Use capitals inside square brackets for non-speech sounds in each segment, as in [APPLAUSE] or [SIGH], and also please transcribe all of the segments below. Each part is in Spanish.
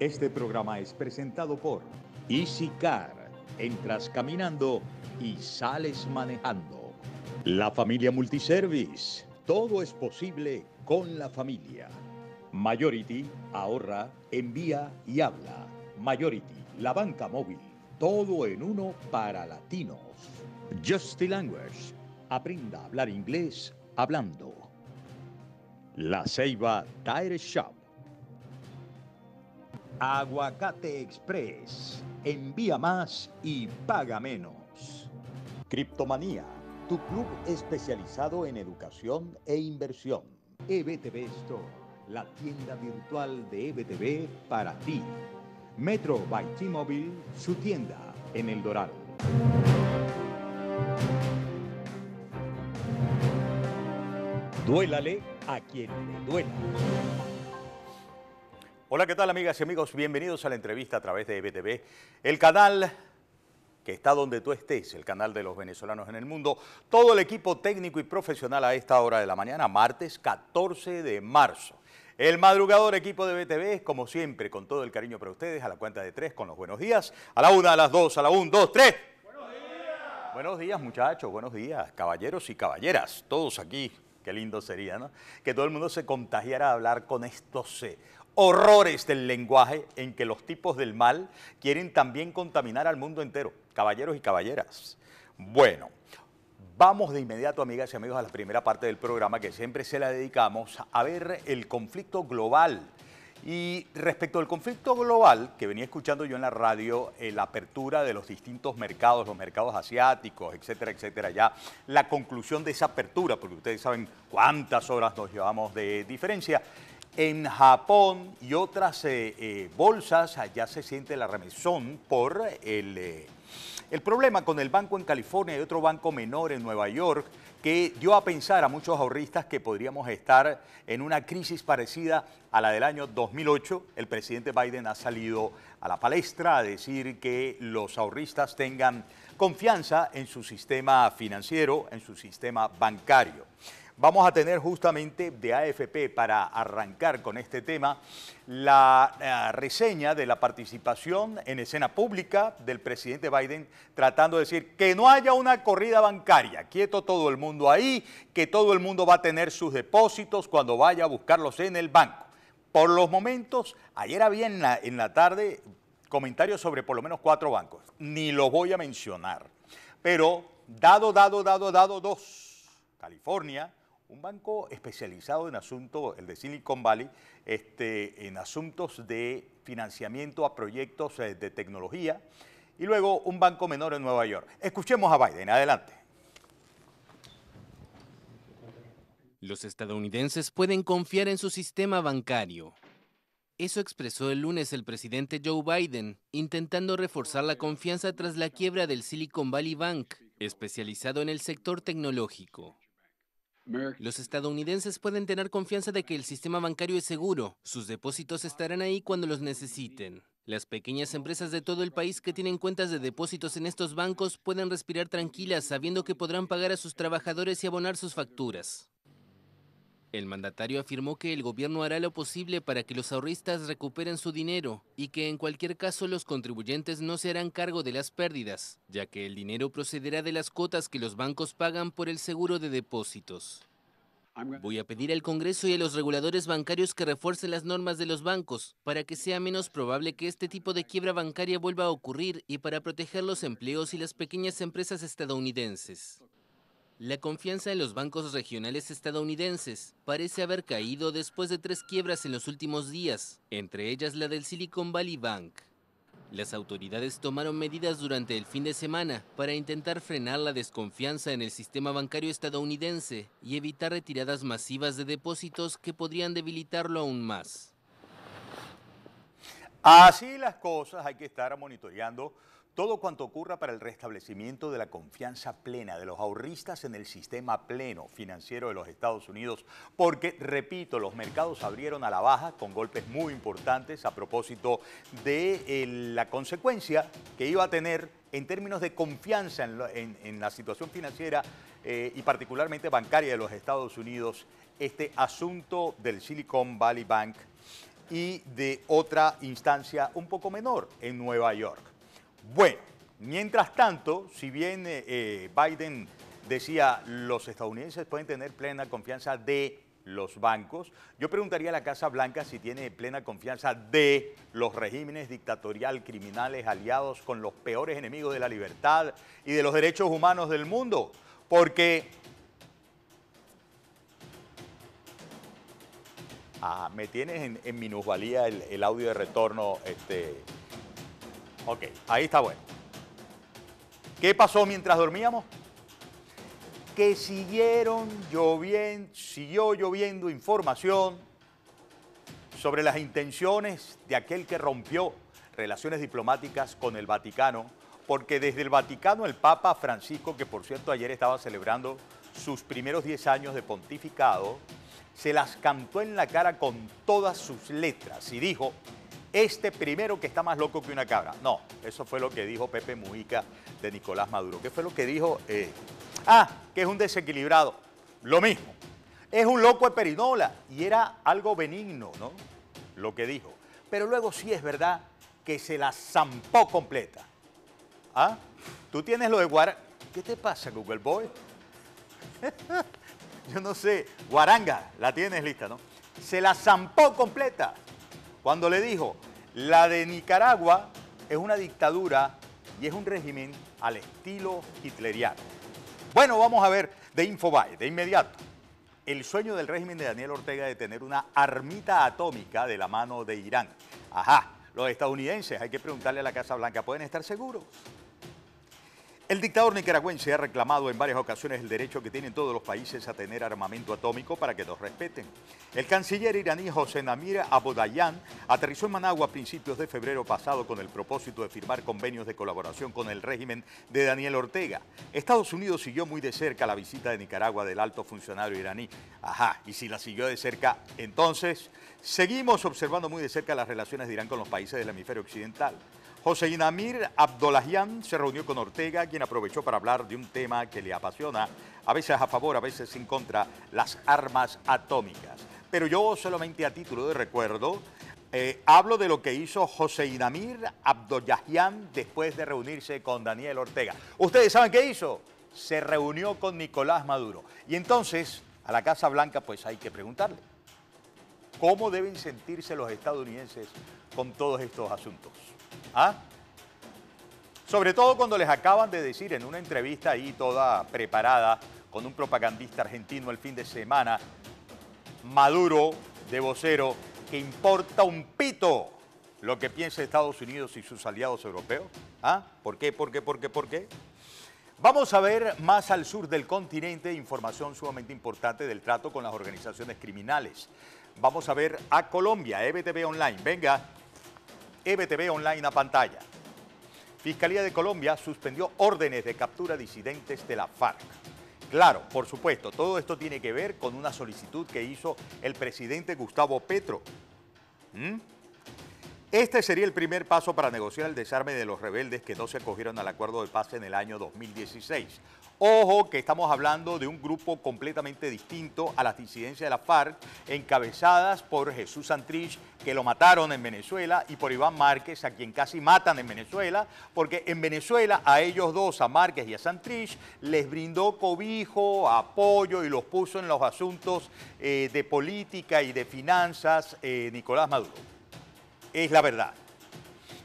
Este programa es presentado por Easy Car. Entras caminando y sales manejando. La familia Multiservice. Todo es posible con la familia. Mayority ahorra, envía y habla. Mayority, la banca móvil. Todo en uno para latinos. Justy Language. Aprenda a hablar inglés hablando. La Ceiba Tire Shop. Aguacate Express. Envía más y paga menos. Criptomanía. Tu club especializado en educación e inversión. EBTV Store. La tienda virtual de EBTV para ti. Metro by T-Mobile, su tienda en El Dorado. Duélale a quien le duela. Hola, ¿qué tal amigas y amigos? Bienvenidos a la entrevista a través de EBTV, el canal que está donde tú estés, el canal de los venezolanos en el mundo. Todo el equipo técnico y profesional a esta hora de la mañana, martes 14 de marzo. El madrugador equipo de BTV, como siempre, con todo el cariño para ustedes, a la cuenta de tres, con los buenos días. A la una, a las dos, a la un, dos, tres. Buenos días. Buenos días, muchachos, buenos días, caballeros y caballeras, todos aquí. Qué lindo sería, ¿no? Que todo el mundo se contagiara a hablar con estos eh, horrores del lenguaje en que los tipos del mal quieren también contaminar al mundo entero, caballeros y caballeras. Bueno, vamos de inmediato, amigas y amigos, a la primera parte del programa que siempre se la dedicamos a ver el conflicto global. Y respecto al conflicto global, que venía escuchando yo en la radio, eh, la apertura de los distintos mercados, los mercados asiáticos, etcétera, etcétera, ya la conclusión de esa apertura, porque ustedes saben cuántas horas nos llevamos de diferencia, en Japón y otras eh, eh, bolsas ya se siente la remesón por el, eh, el problema con el banco en California y otro banco menor en Nueva York que dio a pensar a muchos ahorristas que podríamos estar en una crisis parecida a la del año 2008. El presidente Biden ha salido a la palestra a decir que los ahorristas tengan confianza en su sistema financiero, en su sistema bancario. Vamos a tener justamente de AFP para arrancar con este tema la eh, reseña de la participación en escena pública del presidente Biden tratando de decir que no haya una corrida bancaria, quieto todo el mundo ahí, que todo el mundo va a tener sus depósitos cuando vaya a buscarlos en el banco. Por los momentos, ayer había en la, en la tarde comentarios sobre por lo menos cuatro bancos, ni los voy a mencionar, pero dado, dado, dado, dado dos, California, un banco especializado en asuntos, el de Silicon Valley, este, en asuntos de financiamiento a proyectos eh, de tecnología, y luego un banco menor en Nueva York. Escuchemos a Biden, adelante. Los estadounidenses pueden confiar en su sistema bancario. Eso expresó el lunes el presidente Joe Biden, intentando reforzar la confianza tras la quiebra del Silicon Valley Bank, especializado en el sector tecnológico. Los estadounidenses pueden tener confianza de que el sistema bancario es seguro. Sus depósitos estarán ahí cuando los necesiten. Las pequeñas empresas de todo el país que tienen cuentas de depósitos en estos bancos pueden respirar tranquilas sabiendo que podrán pagar a sus trabajadores y abonar sus facturas. El mandatario afirmó que el gobierno hará lo posible para que los ahorristas recuperen su dinero y que en cualquier caso los contribuyentes no se harán cargo de las pérdidas, ya que el dinero procederá de las cuotas que los bancos pagan por el seguro de depósitos. Voy a pedir al Congreso y a los reguladores bancarios que refuercen las normas de los bancos para que sea menos probable que este tipo de quiebra bancaria vuelva a ocurrir y para proteger los empleos y las pequeñas empresas estadounidenses. La confianza en los bancos regionales estadounidenses parece haber caído después de tres quiebras en los últimos días, entre ellas la del Silicon Valley Bank. Las autoridades tomaron medidas durante el fin de semana para intentar frenar la desconfianza en el sistema bancario estadounidense y evitar retiradas masivas de depósitos que podrían debilitarlo aún más. Así las cosas, hay que estar monitoreando todo cuanto ocurra para el restablecimiento de la confianza plena de los ahorristas en el sistema pleno financiero de los Estados Unidos, porque, repito, los mercados abrieron a la baja con golpes muy importantes a propósito de eh, la consecuencia que iba a tener en términos de confianza en, la situación financiera eh, y particularmente bancaria de los Estados Unidos, este asunto del Silicon Valley Bank y de otra instancia un poco menor en Nueva York. Bueno, mientras tanto, si bien eh, eh, Biden decía los estadounidenses pueden tener plena confianza de los bancos, yo preguntaría a la Casa Blanca si tiene plena confianza de los regímenes dictatorial criminales aliados con los peores enemigos de la libertad y de los derechos humanos del mundo, porque Ah, me tienes en, minusvalía el, audio de retorno. Este... Ok, ahí está bueno. ¿Qué pasó mientras dormíamos? Que siguieron lloviendo, siguió lloviendo información sobre las intenciones de aquel que rompió relaciones diplomáticas con el Vaticano, porque desde el Vaticano el Papa Francisco, que por cierto ayer estaba celebrando sus primeros 10 años de pontificado, se las cantó en la cara con todas sus letras y dijo, este primero que está más loco que una cabra. No, eso fue lo que dijo Pepe Mujica de Nicolás Maduro. ¿Qué fue lo que dijo? Eh, ah, que es un desequilibrado. Lo mismo. Es un loco de perinola. Y era algo benigno, ¿no? Lo que dijo. Pero luego sí es verdad que se la zampó completa. ¿Ah? Tú tienes lo de Guara... ¿Qué te pasa, Google Boy? [LAUGHS] yo no sé, guaranga, la tienes lista, ¿no? Se la zampó completa cuando le dijo, la de Nicaragua es una dictadura y es un régimen al estilo hitleriano. Bueno, vamos a ver de Infobae, de inmediato. El sueño del régimen de Daniel Ortega de tener una armita atómica de la mano de Irán. Ajá, los estadounidenses, hay que preguntarle a la Casa Blanca, ¿pueden estar seguros? El dictador nicaragüense ha reclamado en varias ocasiones el derecho que tienen todos los países a tener armamento atómico para que nos respeten. El canciller iraní José Namir Abodayan aterrizó en Managua a principios de febrero pasado con el propósito de firmar convenios de colaboración con el régimen de Daniel Ortega. Estados Unidos siguió muy de cerca la visita de Nicaragua del alto funcionario iraní. Ajá, y si la siguió de cerca, entonces seguimos observando muy de cerca las relaciones de Irán con los países del hemisferio occidental. José Inamir Abdollahian se reunió con Ortega, quien aprovechó para hablar de un tema que le apasiona, a veces a favor, a veces en contra, las armas atómicas. Pero yo solamente a título de recuerdo, eh, hablo de lo que hizo José Inamir Abdollahian después de reunirse con Daniel Ortega. ¿Ustedes saben qué hizo? Se reunió con Nicolás Maduro. Y entonces, a la Casa Blanca, pues hay que preguntarle, ¿cómo deben sentirse los estadounidenses con todos estos asuntos? ¿Ah? Sobre todo cuando les acaban de decir en una entrevista ahí toda preparada con un propagandista argentino el fin de semana, Maduro de vocero, que importa un pito lo que piensa Estados Unidos y sus aliados europeos. ¿Ah? ¿Por qué? ¿Por qué? ¿Por qué? ¿Por qué? Vamos a ver más al sur del continente información sumamente importante del trato con las organizaciones criminales. Vamos a ver a Colombia, EBTV Online. Venga. EBTV Online a pantalla. Fiscalía de Colombia suspendió órdenes de captura disidentes de la FARC. Claro, por supuesto, todo esto tiene que ver con una solicitud que hizo el presidente Gustavo Petro. ¿Mm? Este sería el primer paso para negociar el desarme de los rebeldes que no se acogieron al acuerdo de paz en el año 2016. Ojo que estamos hablando de un grupo completamente distinto a las disidencias de la FARC, encabezadas por Jesús Santrich, que lo mataron en Venezuela, y por Iván Márquez, a quien casi matan en Venezuela, porque en Venezuela a ellos dos, a Márquez y a Santrich, les brindó cobijo, apoyo y los puso en los asuntos eh, de política y de finanzas eh, Nicolás Maduro. Es la verdad.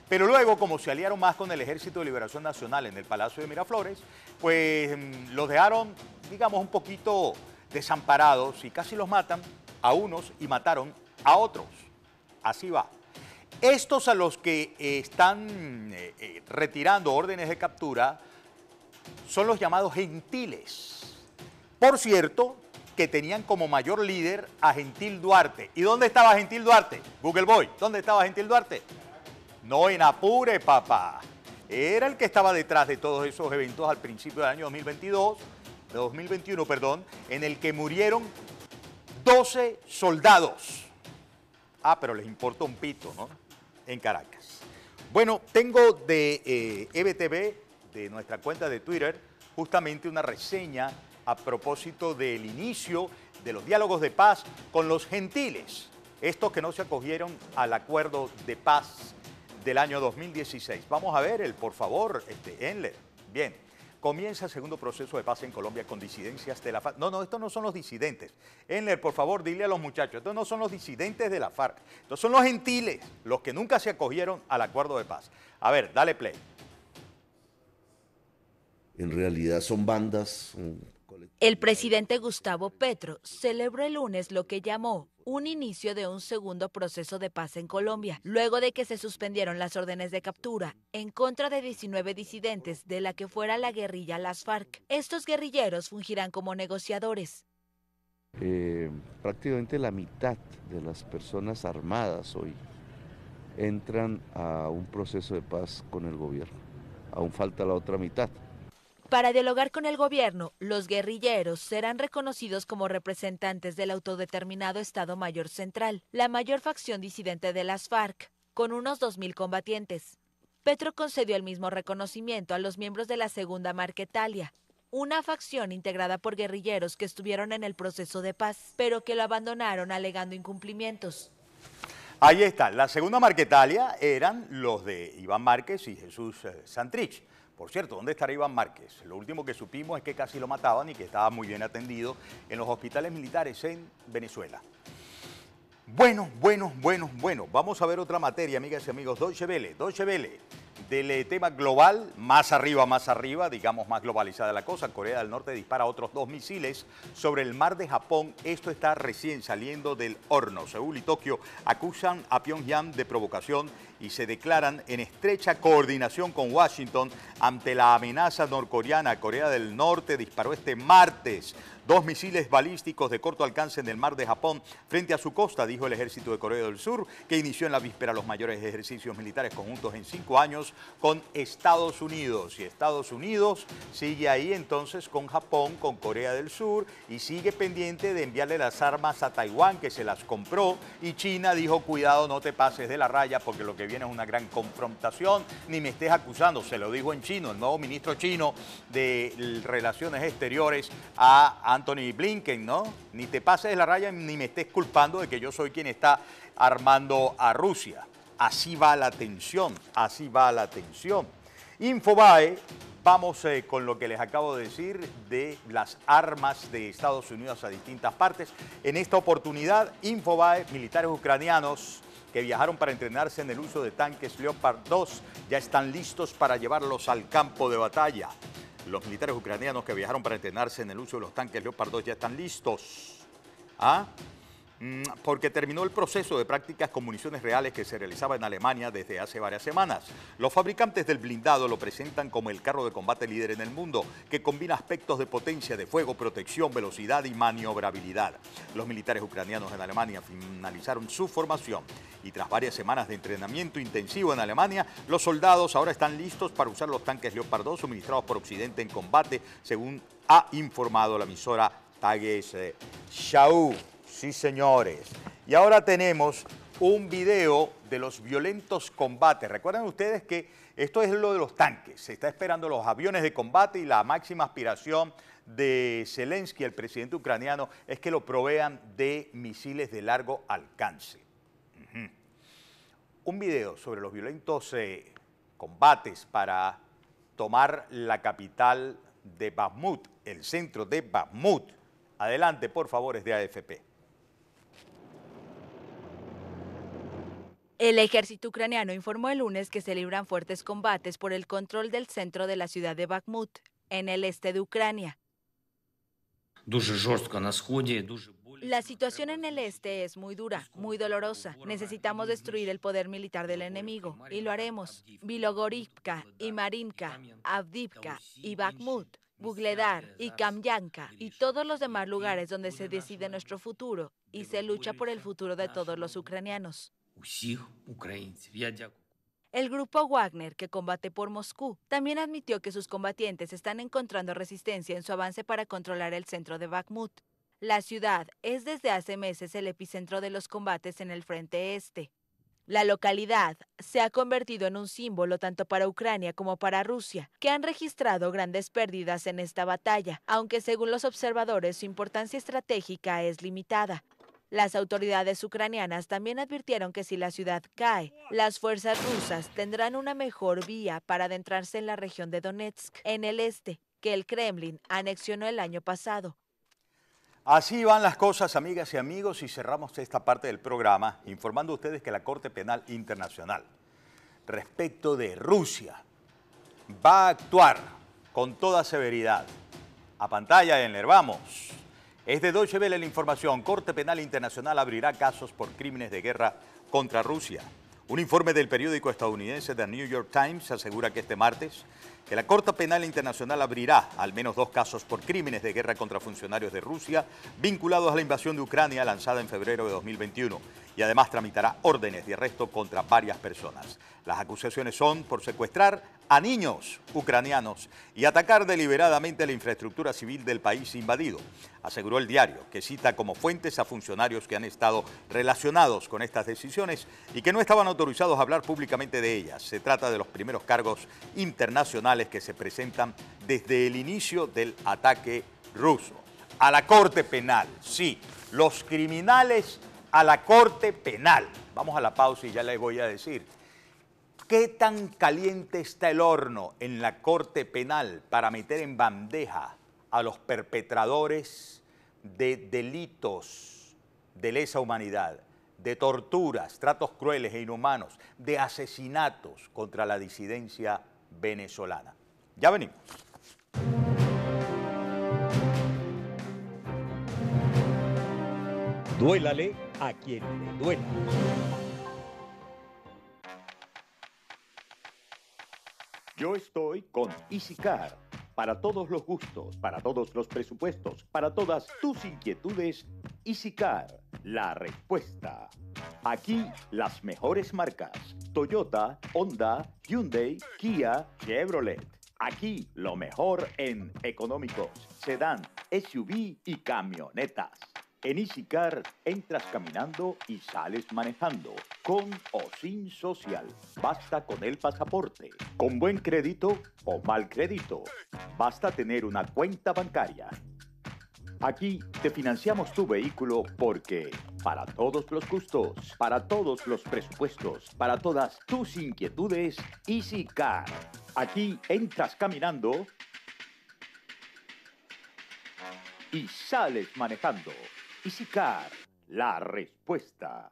Pero luego, como se aliaron más con el Ejército de Liberación Nacional en el Palacio de Miraflores, pues mm, los dejaron, digamos, un poquito desamparados y casi los matan a unos y mataron a otros. Así va. Estos a los que están eh, eh, retirando órdenes de captura son los llamados gentiles. Por cierto, que tenían como mayor líder a Gentil Duarte. ¿Y dónde estaba Gentil Duarte? Google Boy, ¿dónde estaba Gentil Duarte? No en apure, papá. Era el que estaba detrás de todos esos eventos al principio del año 2022, de 2021, perdón, en el que murieron 12 soldados. Ah, pero les importa un pito, ¿no? En Caracas. Bueno, tengo de EBTV, eh, e de nuestra cuenta de Twitter, justamente una reseña a propósito del inicio de los diálogos de paz con los gentiles. estos que no se acogieron al acuerdo de paz del año 2016. Vamos a ver el, por favor, este, Enler. Bien, comienza el segundo proceso de paz en Colombia con disidencias de la FARC. No, no, estos no son los disidentes. Enler, por favor, dile a los muchachos, estos no son los disidentes de la FARC. Estos son los gentiles, los que nunca se acogieron al acuerdo de paz. A ver, dale play. En realidad son bandas, el presidente Gustavo Petro celebró el lunes lo que llamó un inicio de un segundo proceso de paz en Colombia, luego de que se suspendieron las órdenes de captura en contra de 19 disidentes de la que fuera la guerrilla Las FARC. Estos guerrilleros fungirán como negociadores. Eh, prácticamente la mitad de las personas armadas hoy entran a un proceso de paz con el gobierno. Aún falta la otra mitad. Para dialogar con el gobierno, los guerrilleros serán reconocidos como representantes del autodeterminado Estado Mayor Central, la mayor facción disidente de las FARC, con unos 2.000 combatientes. Petro concedió el mismo reconocimiento a los miembros de la Segunda Marquetalia, una facción integrada por guerrilleros que estuvieron en el proceso de paz, pero que lo abandonaron alegando incumplimientos. Ahí está, la Segunda Marquetalia eran los de Iván Márquez y Jesús eh, Santrich. Por cierto, ¿dónde estará Iván Márquez? Lo último que supimos es que casi lo mataban y que estaba muy bien atendido en los hospitales militares en Venezuela. Bueno, bueno, bueno, bueno. Vamos a ver otra materia, amigas y amigos. Deutsche Welle, Deutsche Welle del eh, tema global, más arriba, más arriba, digamos más globalizada la cosa, Corea del Norte dispara otros dos misiles sobre el mar de Japón. Esto está recién saliendo del horno. Seúl y Tokio acusan a Pyongyang de provocación y se declaran en estrecha coordinación con Washington ante la amenaza norcoreana. Corea del Norte disparó este martes dos misiles balísticos de corto alcance en el mar de Japón frente a su costa, dijo el ejército de Corea del Sur, que inició en la víspera los mayores ejercicios militares conjuntos en cinco años con Estados Unidos. Y Estados Unidos sigue ahí entonces con Japón, con Corea del Sur y sigue pendiente de enviarle las armas a Taiwán, que se las compró. Y China dijo, cuidado, no te pases de la raya porque lo que viene es una gran confrontación, ni me estés acusando, se lo dijo en chino, el nuevo ministro chino de Relaciones Exteriores a Anthony Blinken, ¿no? Ni te pases de la raya ni me estés culpando de que yo soy quien está armando a Rusia. Así va la tensión, así va la tensión. Infobae, vamos eh, con lo que les acabo de decir de las armas de Estados Unidos a distintas partes. En esta oportunidad, Infobae, militares ucranianos que viajaron para entrenarse en el uso de tanques Leopard 2 ya están listos para llevarlos al campo de batalla. Los militares ucranianos que viajaron para entrenarse en el uso de los tanques Leopard 2 ya están listos. ¿Ah? Mm, porque terminó el proceso de prácticas con municiones reales que se realizaba en Alemania desde hace varias semanas. Los fabricantes del blindado lo presentan como el carro de combate líder en el mundo, que combina aspectos de potencia de fuego, protección, velocidad y maniobrabilidad. Los militares ucranianos en Alemania finalizaron su formación y tras varias semanas de entrenamiento intensivo en Alemania, los soldados ahora están listos para usar los tanques Leopard 2 suministrados por Occidente en combate, según ha informado la emisora Tages Sí, señores. Y ahora tenemos un video de los violentos combates. Recuerden ustedes que esto es lo de los tanques. Se está esperando los aviones de combate y la máxima aspiración de Zelensky, el presidente ucraniano, es que lo provean de misiles de largo alcance. Un video sobre los violentos eh, combates para tomar la capital de Bakhmut, el centro de Bakhmut. Adelante, por favor, es de AFP. El ejército ucraniano informó el lunes que se libran fuertes combates por el control del centro de la ciudad de Bakhmut, en el este de Ucrania. La situación en el este es muy dura, muy dolorosa. Necesitamos destruir el poder militar del enemigo y lo haremos. Vilogorivka y Marinka, Avdivka y Bakhmut, Bugledar y Kamyanka y todos los demás lugares donde se decide nuestro futuro y se lucha por el futuro de todos los ucranianos. El grupo Wagner, que combate por Moscú, también admitió que sus combatientes están encontrando resistencia en su avance para controlar el centro de Bakhmut. La ciudad es desde hace meses el epicentro de los combates en el frente este. La localidad se ha convertido en un símbolo tanto para Ucrania como para Rusia, que han registrado grandes pérdidas en esta batalla, aunque según los observadores su importancia estratégica es limitada. Las autoridades ucranianas también advirtieron que si la ciudad cae, las fuerzas rusas tendrán una mejor vía para adentrarse en la región de Donetsk, en el este, que el Kremlin anexionó el año pasado. Así van las cosas, amigas y amigos, y cerramos esta parte del programa informando a ustedes que la Corte Penal Internacional, respecto de Rusia, va a actuar con toda severidad. A pantalla, enervamos. Es de Deutsche Welle la información. Corte Penal Internacional abrirá casos por crímenes de guerra contra Rusia. Un informe del periódico estadounidense The New York Times asegura que este martes que la Corte Penal Internacional abrirá al menos dos casos por crímenes de guerra contra funcionarios de Rusia vinculados a la invasión de Ucrania lanzada en febrero de 2021 y además tramitará órdenes de arresto contra varias personas. Las acusaciones son por secuestrar a niños ucranianos y atacar deliberadamente la infraestructura civil del país invadido, aseguró el diario, que cita como fuentes a funcionarios que han estado relacionados con estas decisiones y que no estaban autorizados a hablar públicamente de ellas. Se trata de los primeros cargos internacionales que se presentan desde el inicio del ataque ruso. A la Corte Penal, sí, los criminales a la Corte Penal. Vamos a la pausa y ya les voy a decir ¿Qué tan caliente está el horno en la Corte Penal para meter en bandeja a los perpetradores de delitos de lesa humanidad, de torturas, tratos crueles e inhumanos, de asesinatos contra la disidencia venezolana? Ya venimos. Duélale a quien le duela. Yo estoy con EasyCar. Para todos los gustos, para todos los presupuestos, para todas tus inquietudes, EasyCar, la respuesta. Aquí las mejores marcas. Toyota, Honda, Hyundai, Kia, Chevrolet. Aquí lo mejor en económicos, sedán, SUV y camionetas. En EasyCar entras caminando y sales manejando, con o sin social. Basta con el pasaporte, con buen crédito o mal crédito. Basta tener una cuenta bancaria. Aquí te financiamos tu vehículo porque para todos los gustos, para todos los presupuestos, para todas tus inquietudes, EasyCar. Aquí entras caminando y sales manejando. EasyCar, la respuesta.